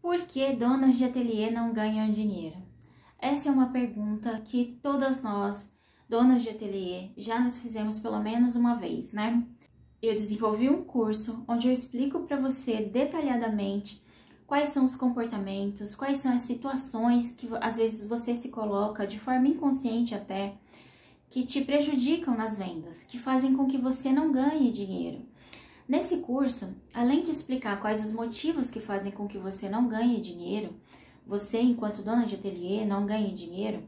Por que donas de ateliê não ganham dinheiro? Essa é uma pergunta que todas nós, donas de ateliê, já nos fizemos pelo menos uma vez, né? Eu desenvolvi um curso onde eu explico para você detalhadamente quais são os comportamentos, quais são as situações que às vezes você se coloca de forma inconsciente até, que te prejudicam nas vendas, que fazem com que você não ganhe dinheiro. Nesse curso, além de explicar quais os motivos que fazem com que você não ganhe dinheiro, você, enquanto dona de ateliê, não ganhe dinheiro,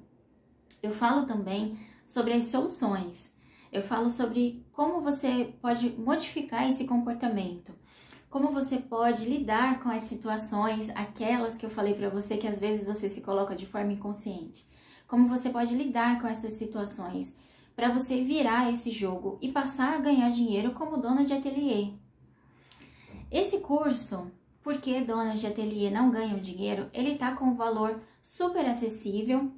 eu falo também sobre as soluções. Eu falo sobre como você pode modificar esse comportamento, como você pode lidar com as situações, aquelas que eu falei para você que às vezes você se coloca de forma inconsciente. Como você pode lidar com essas situações para você virar esse jogo e passar a ganhar dinheiro como dona de ateliê. Esse curso, porque donas de ateliê não ganham dinheiro, ele tá com um valor super acessível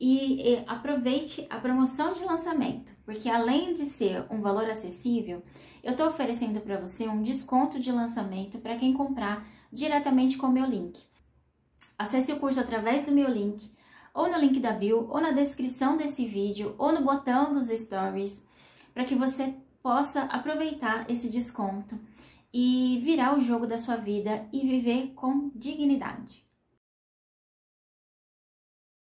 e, e aproveite a promoção de lançamento, porque além de ser um valor acessível, eu estou oferecendo para você um desconto de lançamento para quem comprar diretamente com o meu link. Acesse o curso através do meu link ou no link da bio, ou na descrição desse vídeo, ou no botão dos stories, para que você possa aproveitar esse desconto e virar o jogo da sua vida e viver com dignidade.